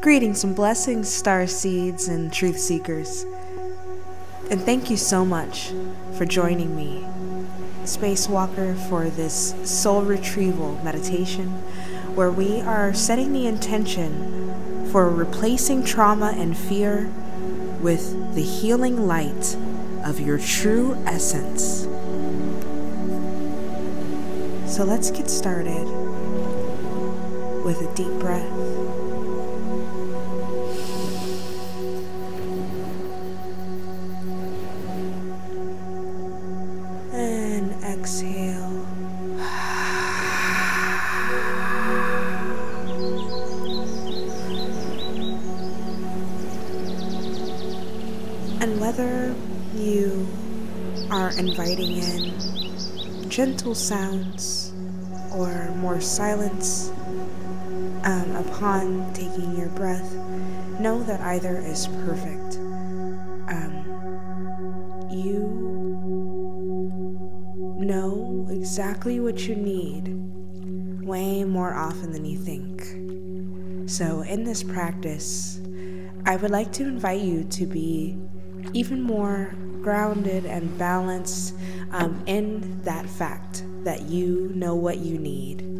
Greetings and blessings, star seeds and truth seekers. And thank you so much for joining me, Spacewalker, for this soul retrieval meditation where we are setting the intention for replacing trauma and fear with the healing light of your true essence. So let's get started with a deep breath. Exhale. And whether you are inviting in gentle sounds or more silence um, upon taking your breath, know that either is perfect. Exactly what you need way more often than you think. So, in this practice, I would like to invite you to be even more grounded and balanced um, in that fact that you know what you need.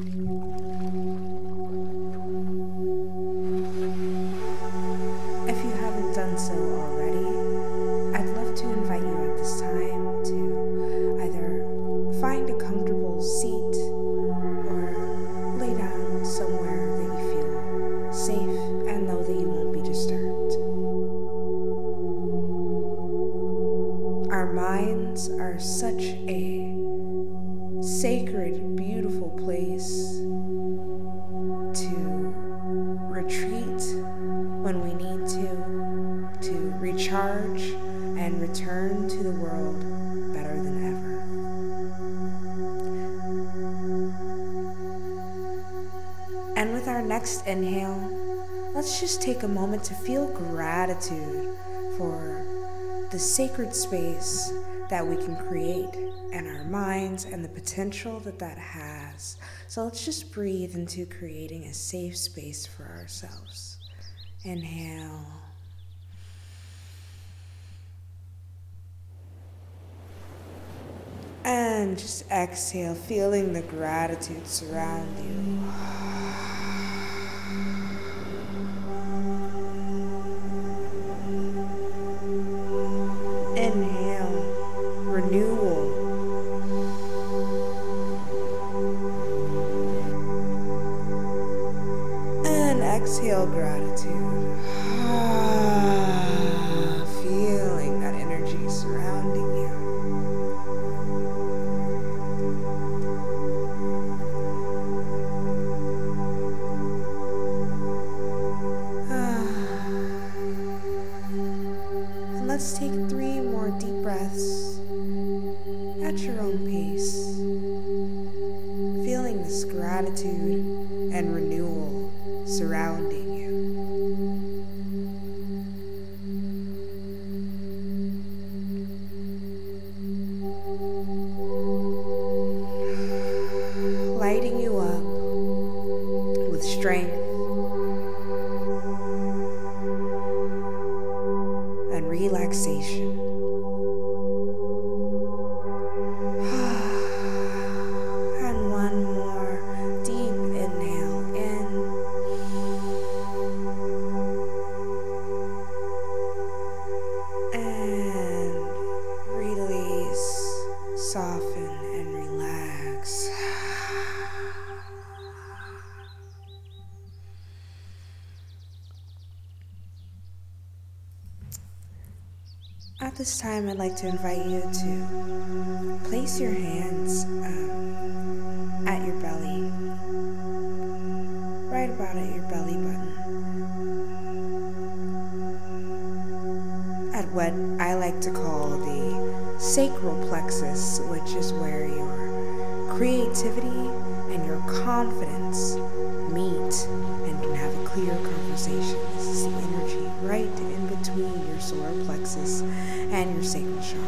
Our minds are such a sacred, beautiful place to retreat when we need to, to recharge and return to the world better than ever. And with our next inhale, let's just take a moment to feel gratitude for the sacred space that we can create and our minds and the potential that that has. So let's just breathe into creating a safe space for ourselves. Inhale. And just exhale, feeling the gratitude surround you. Strength this time, I'd like to invite you to place your hands um, at your belly, right about at your belly button. At what I like to call the sacral plexus, which is where your creativity and your confidence meet and can have a clear conversation. And your sacral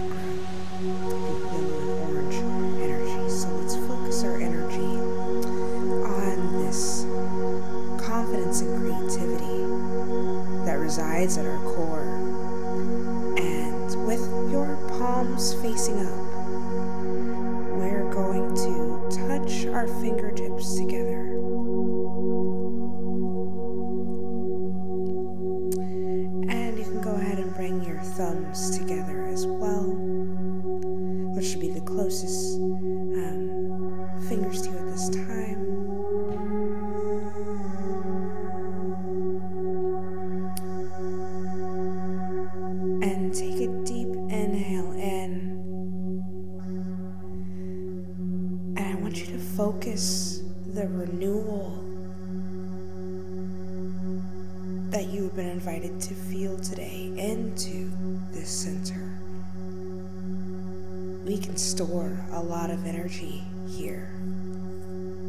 store a lot of energy here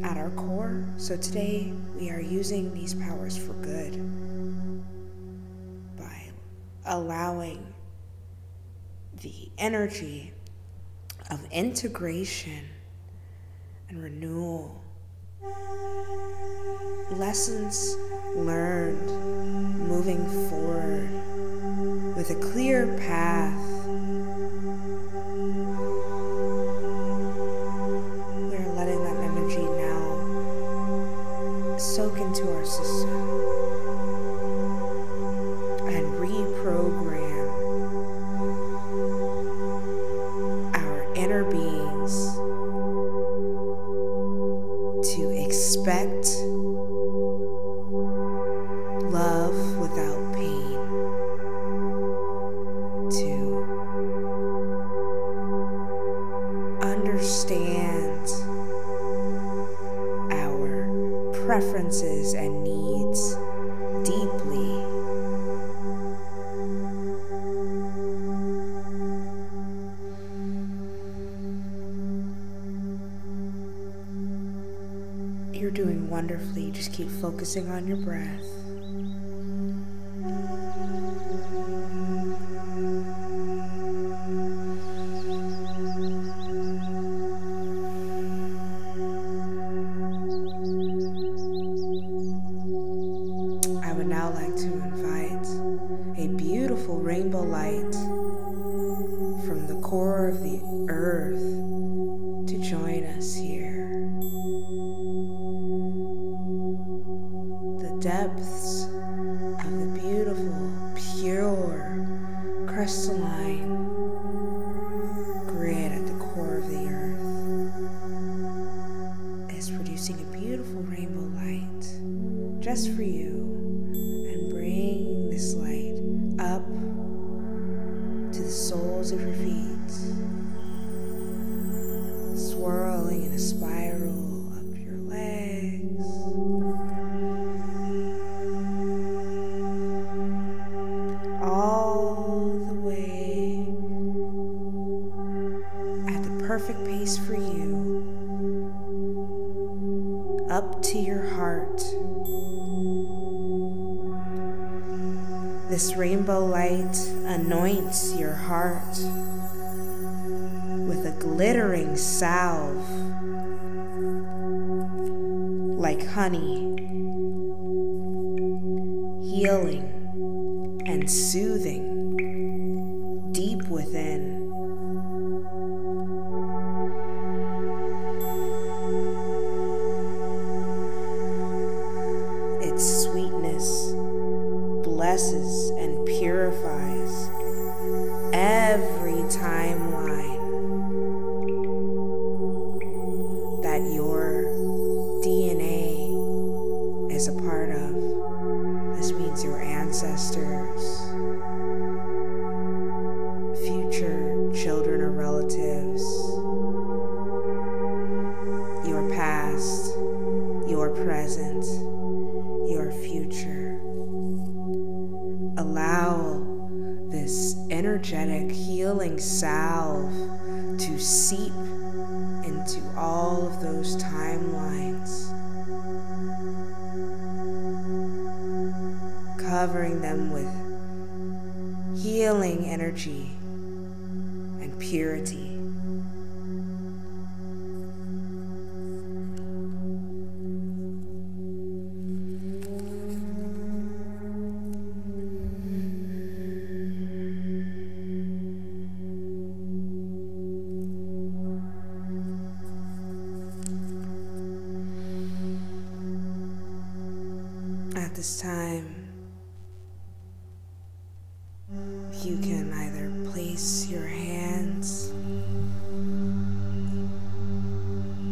at our core, so today we are using these powers for good by allowing the energy of integration and renewal. Lessons learned moving forward with a clear path. To understand our preferences and needs deeply. You're doing wonderfully. Just keep focusing on your breath. The soles of your feet, swirling in a spiral up your legs. All the way at the perfect pace for you, up to your heart. This rainbow like honey, healing and soothing healing salve to seep into all of those timelines, covering them with healing energy and purity. This time, you can either place your hands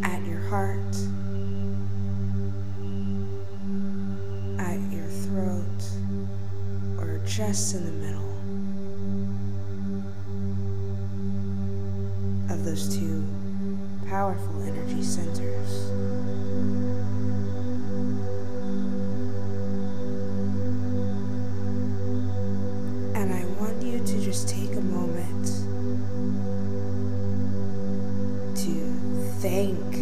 at your heart, at your throat, or just in the middle of those two powerful energy centers. Thank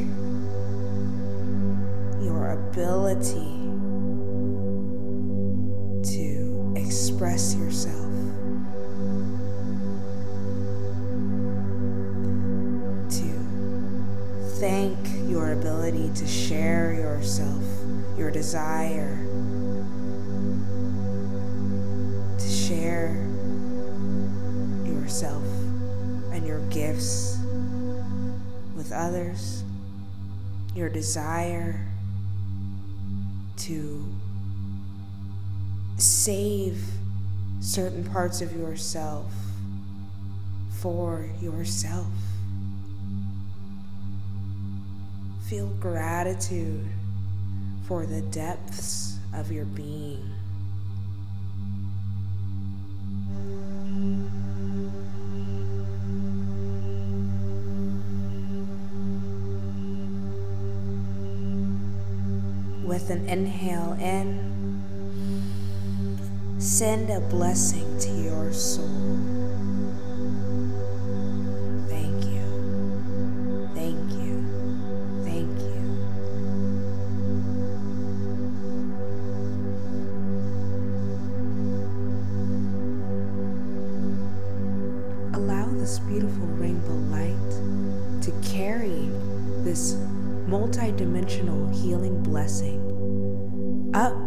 your ability to express yourself. To thank your ability to share yourself, your desire to share yourself and your gifts with others, your desire to save certain parts of yourself for yourself. Feel gratitude for the depths of your being. With an inhale in, send a blessing to your soul. Multidimensional healing blessing. Up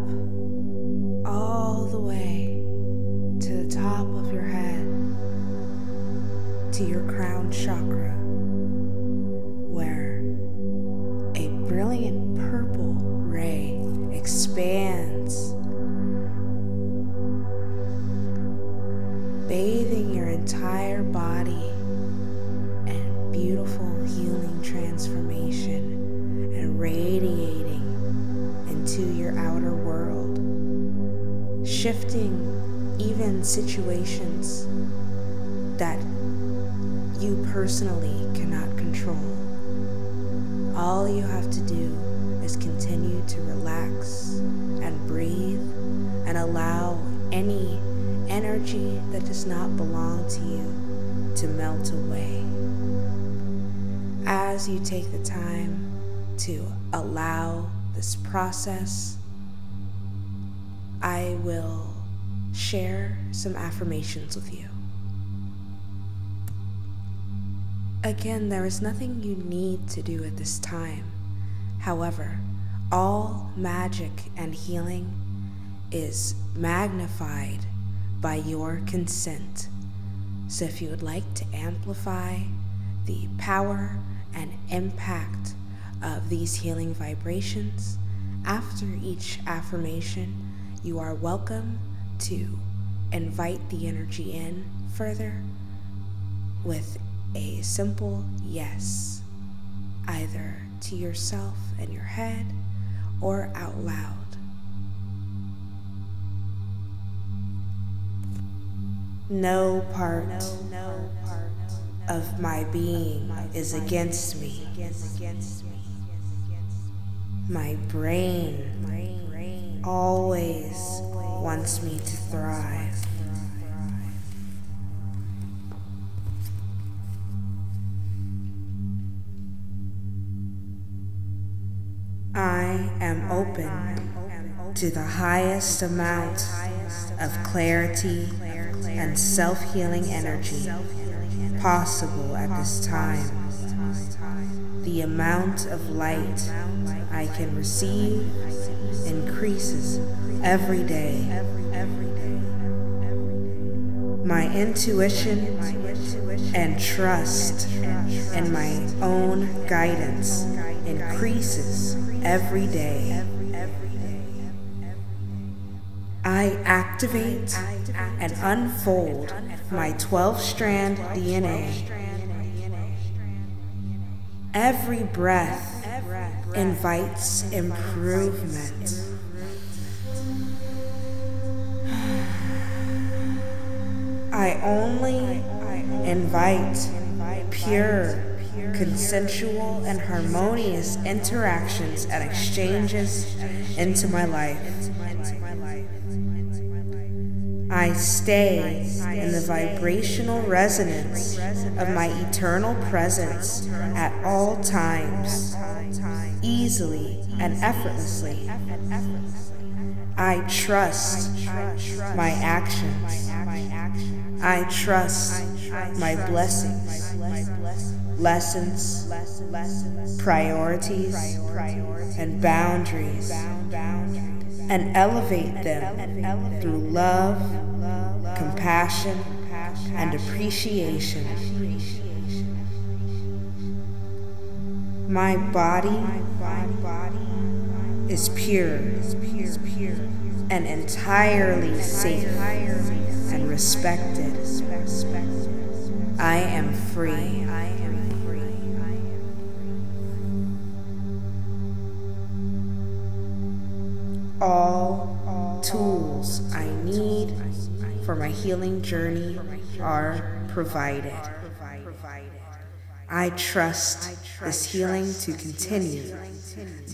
even situations that you personally cannot control. All you have to do is continue to relax and breathe and allow any energy that does not belong to you to melt away. As you take the time to allow this process, I will share some affirmations with you. Again, there is nothing you need to do at this time. However, all magic and healing is magnified by your consent. So if you would like to amplify the power and impact of these healing vibrations, after each affirmation, you are welcome to invite the energy in further with a simple yes, either to yourself in your head or out loud. No part of my being is against me. My brain always wants me to thrive. I am open to the highest amount of clarity and self healing energy possible at this time. The amount of light I can receive increases every day. My intuition and trust in my own guidance increases every day. I activate and unfold my 12 strand DNA. Every breath invites improvement. I only invite pure, consensual, and harmonious interactions and exchanges into my life. I stay in the vibrational resonance of my eternal presence at all times, easily and effortlessly. I trust my actions. I trust my blessings, lessons, priorities, and boundaries, and elevate them through love, compassion, and appreciation. My body is pure and entirely safe and respected. I am free. All tools I need for my healing journey are provided. I trust this healing to continue,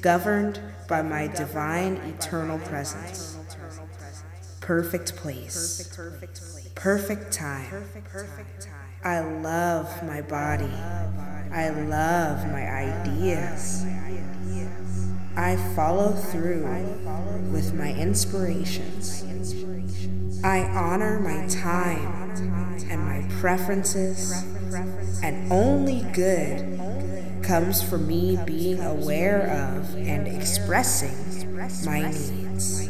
governed by my divine eternal presence. Perfect place, perfect time. I love my body. I love my ideas. I follow through with my inspirations. I honor my time and my preferences, and only good comes from me being aware of and expressing my needs.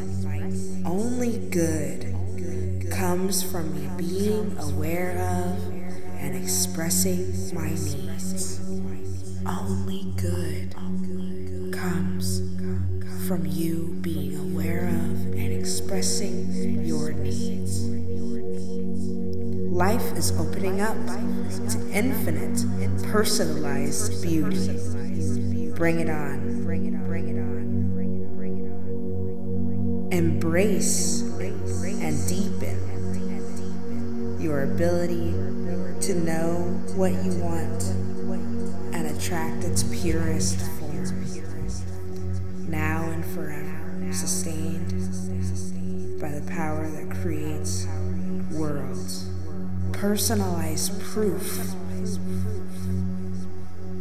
Only good comes from me being aware of and expressing my needs. Only good comes from you being aware of and expressing your needs. Life is opening up to infinite, personalized beauty. Bring it on. Bring it on. Bring it on. Bring it on. Bring it on. Embrace and deepen your ability to know what you want and attract its purest creates worlds. Personalized proof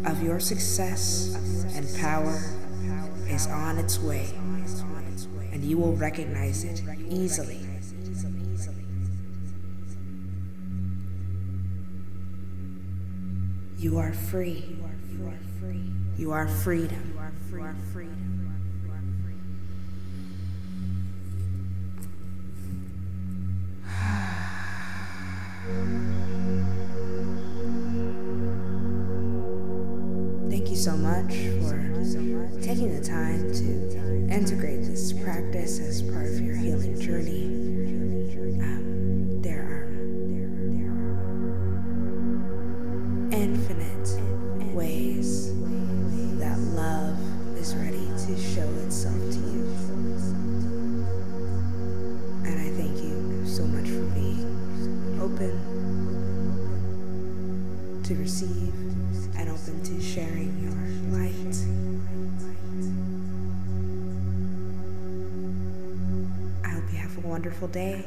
of your success and power is on its way, and you will recognize it easily. You are free. You are freedom. Thank you so much for taking the time to integrate this practice as part of your healing journey. Um, there are infinite open to receive and open to sharing your light. I hope you have a wonderful day.